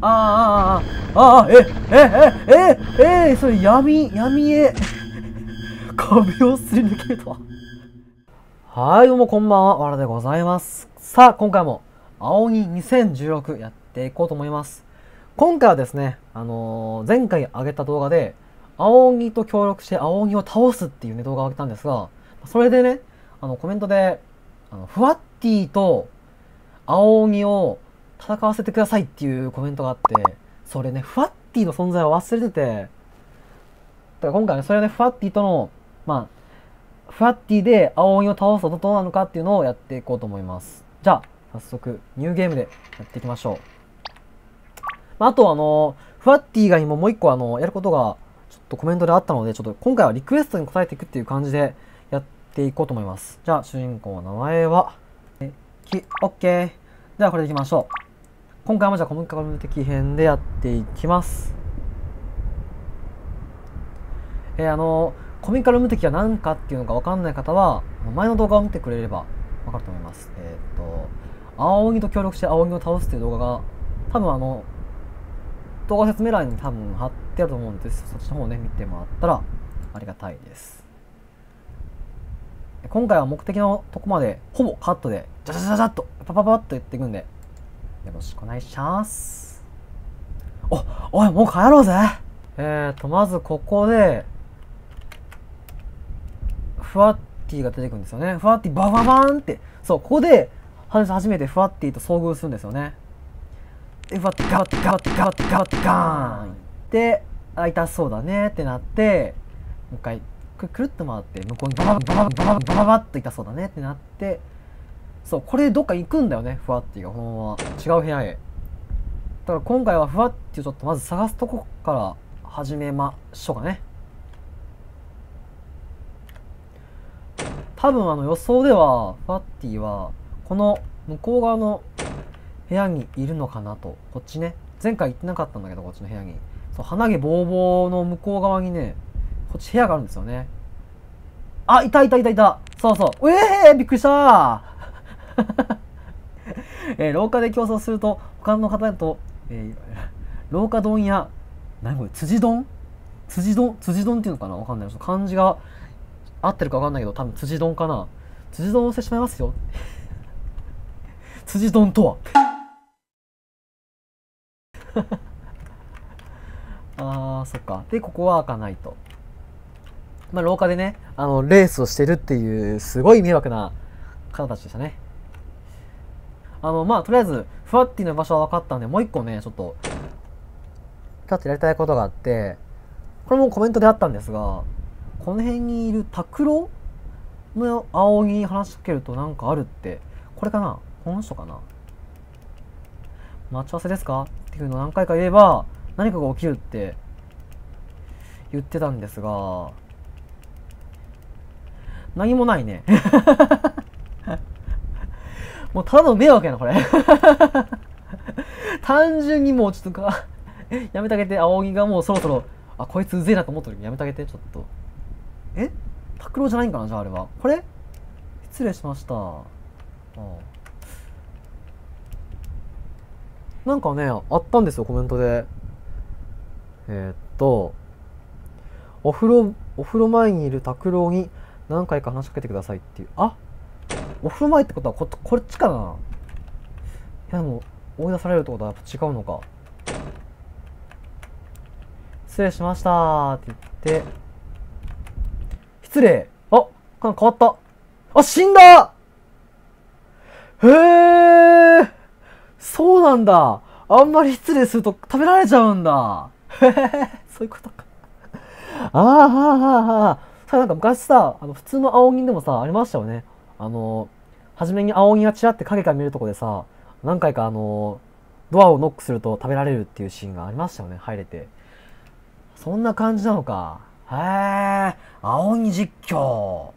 ああ、ああ、ああ、え、え、え、え、え、それ闇、闇へ、壁をすり抜けるとは。はい、どうもこんばんは、わらでございます。さあ、今回も、青鬼2016やっていこうと思います。今回はですね、あのー前回上げた動画で、青鬼と協力して青鬼を倒すっていうね、動画を上げたんですが、それでね、あの、コメントで、あの、ふわっティと青鬼を戦わせてくださいっていうコメントがあって、それね、ふわっティの存在を忘れてて、だから今回ね、それはね、ふわっティとの、まあ、ふわっティで青鬼を倒すとどうなのかっていうのをやっていこうと思います。じゃあ、早速、ニューゲームでやっていきましょう。まあ、あとあの、ふわっティ以外にももう一個あの、やることが、ちょっとコメントであったので、ちょっと今回はリクエストに答えていくっていう感じでやっていこうと思います。じゃあ、主人公の名前は、え、き、オッケー。では、これでいきましょう。今回もじゃあ、コミカル的編でやっていきます。えーあの、コミカル無敵は何かっていうのが分かんない方は、前の動画を見てくれれば分かると思います。えっ、と、青鬼と協力して青鬼を倒すっていう動画が、多分あの、動画説明欄に多分貼ってあると思うんです、そっちの方ね、見てもらったらありがたいです。今回は目的のとこまで、ほぼカットで、じゃじゃじゃじゃっと、パパパッと言っていくんで、よろしくお願いします。お、おい、もう帰ろうぜえーと、まずここで、ふわっティが出てくるんですよね。ふわっティバババーンって。そう、ここで、初めてふわっティと遭遇するんですよね。で、ふわっティガッガッガッガッガーンで、あ、痛そうだねってなって、もう一回、くるっと回って、向こうにバババババババババッと痛そうだねってなって、そう、これどっか行くんだよね、ふわっティが、このまま違う部屋へ。だから今回はふわっティをちょっとまず探すとこから始めましょうかね。多分あの予想ではファッティはこの向こう側の部屋にいるのかなと。こっちね。前回行ってなかったんだけどこっちの部屋に。そう鼻毛ボーボーの向こう側にねこっち部屋があるんですよね。あいたいたいたいた。そうそう。ええー、びっくりした えー廊下で競争すると他の方と、えー廊下丼や何これ辻丼？辻丼？辻丼っていうのかな？わかんない。ちょっと漢字が合ってるかわかんないけど多分辻丼かな。辻丼をしてしまいますよ。辻丼とは？あーそっか。でここは開かないと。まあ廊下でねあのレースをしてるっていうすごい迷惑な方たちでしたね。あのまあとりあえずふわっティの場所は分かったんでもう一個ねちょっとちょっとやりたいことがあってこれもコメントであったんですがこの辺にいる拓郎の青鬼に話しかけるとなんかあるってこれかな？この人かな？待ち合わせですか？っていうのを何回か言えば何かが起きるって言ってたんですが何もないね。もうただの迷惑やなこれ。単純にもうちょっとかやめてあげて青鬼がもうそろそろあこいつうぜえなと思った時にやめてあげてちょっと。え？拓郎じゃないんかなじゃああれは。これ？失礼しました。ああ。なんかねあったんですよコメントで。えーっとお風呂お風呂前にいる拓郎に何回か話しかけてくださいっていう。あ？お風呂前ってことはここっちかな？いやでも追い出されるってことはやっぱ違うのか。失礼しましたーって言って。失礼。あ変わった。あ死んだ！へえそうなんだ。あんまり失礼すると食べられちゃうんだ。へ えそういうことか。ああはあはあはあさなんか昔さあの普通の青鬼でもさありましたよね。あの初めに青鬼がチラって影から見るとこでさ何回かあのドアをノックすると食べられるっていうシーンがありましたよね入れて。そんな感じなのか。へえ青鬼実況。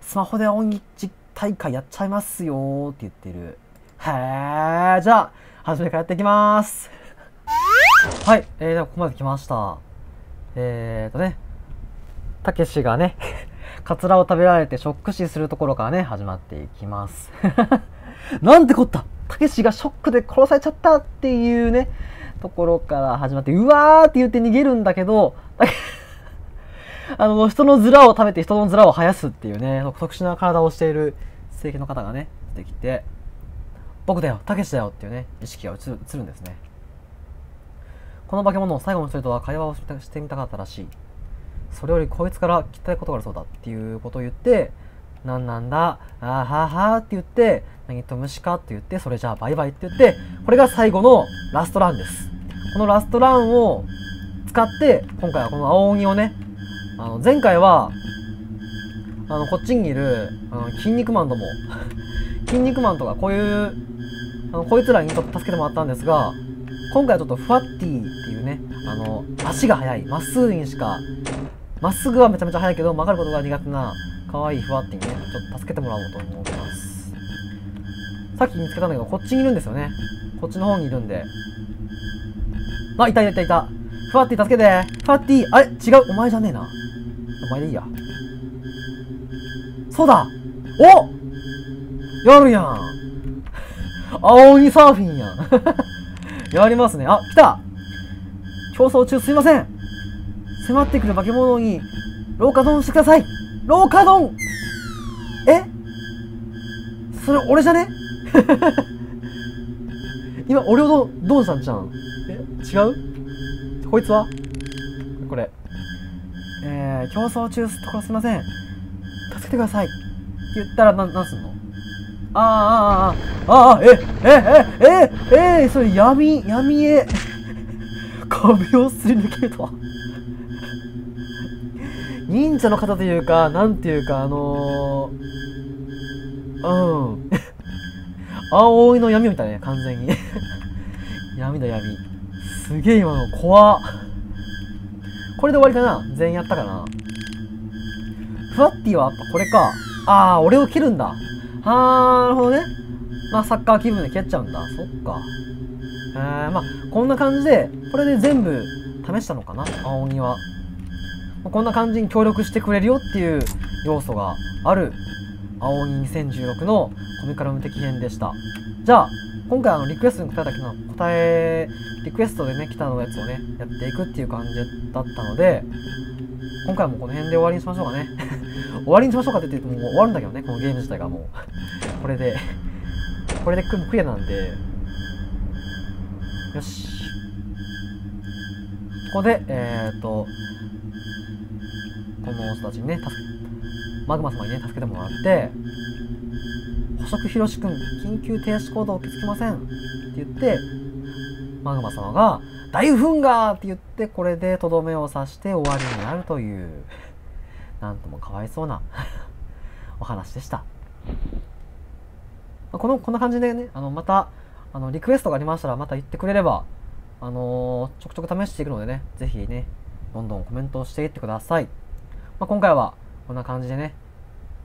スマホで青鬼実大会やっちゃいますよーって言ってる。へえじゃあ初めからやっていきます。はい。えー、ではここまで来ました。えーとねたけしがねカツラを食べられてショック死するところからね始まっていきます なんてこったたけしがショックで殺されちゃったっていうねところから始まって、うわーって言って逃げるんだけど、あの、人のズラを食べて人のズラを生やすっていうね、特殊な体をしている正規の方がね、出てきて、僕だよ、たけしだよっていうね、意識が映るんですね。この化け物を、最後の人とは会話をしてみたかったらしい。それよりこいつから聞きたいことがあるそうだっていうことを言って、なんなんだ、あーはーはーって言って、何と虫かって言って、それじゃあバイバイって言って、これが最後のラストランです。このラストランを使って、今回はこの青鬼をね、あの、前回は、あの、こっちにいる、あの、筋肉マンども、筋肉マンとかこういう、あの、こいつらにちょっと助けてもらったんですが、今回はちょっとフワッティっていうね、あの、足が速い、まっすぐにしか、まっすぐはめちゃめちゃ速いけど、曲がることが苦手な、可愛いふわってにね、ちょっと助けてもらおうと思ってます。さっき見つけたんだけど、こっちにいるんですよね。こっちの方にいるんで。あ、いたいたいたいた。ふわって助けて。ふわって。あれ？違う。お前じゃねえな。お前でいいや。そうだおやるやん。青鬼サーフィンやん。やりますね。あ、来た競争中すいません迫ってくる化け物に、廊下ドンしてください廊下ドンえ？それ俺じゃね？今、俺をドンしたんじゃん？え？違う？こいつは？これ。えー、競争中すところすいません。助けてください。って言ったら、な、なんすんの？ああ、ああ、ああ、え、え、え、え、え、それ闇、闇へ、壁をすり抜けるとは。忍者の方というか、なんていうか、あのー、うん。青いの闇みたいね、完全に。闇だ闇。すげえ今の、怖っこれで終わりかな？全員やったかな？フワッティはやっぱこれか。ああ、俺を切るんだ。はー、なるほどね。まあ、サッカー気分で蹴っちゃうんだ。そっか。えー、まあ、こんな感じで、これで全部試したのかな？青鬼は。こんな感じに協力してくれるよっていう要素がある青鬼2016のコミカル無敵編でした。じゃあ、今回あのリクエストに答えたの答え、リクエストでね、来たのやつをね、やっていくっていう感じだったので、今回もこの辺で終わりにしましょうかね。終わりにしましょうかって言ってもう終わるんだけどね、このゲーム自体がもう。これで、これでクリアなんで、よし。ここで、えー、っと、この人たちにね、マグマ様にね、助けてもらって、捕食ひろしくん、緊急停止行動受け付けませんって言って、マグマ様が、大噴火って言って、これでとどめを刺して終わりになるという、なんともかわいそうなお話でした。この、こんな感じでね、あの、また、あの、リクエストがありましたら、また言ってくれれば、あのー、ちょくちょく試していくのでね、ぜひね、どんどんコメントをしていってください。まあ、今回はこんな感じでね、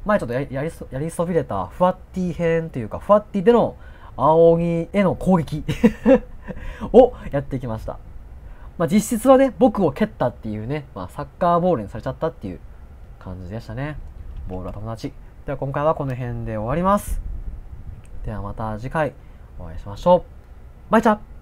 前ちょっとやりやりやりそびれたふわっティ編というか、ふわっティでの青鬼への攻撃 をやってきました。まあ、実質はね、僕を蹴ったっていうね、まあ、サッカーボールにされちゃったっていう感じでしたね。ボールは友達。では今回はこの辺で終わります。ではまた次回お会いしましょう。バイチャ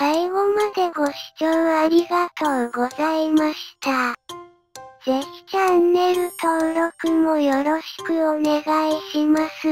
最後までご視聴ありがとうございました。ぜひチャンネル登録もよろしくお願いします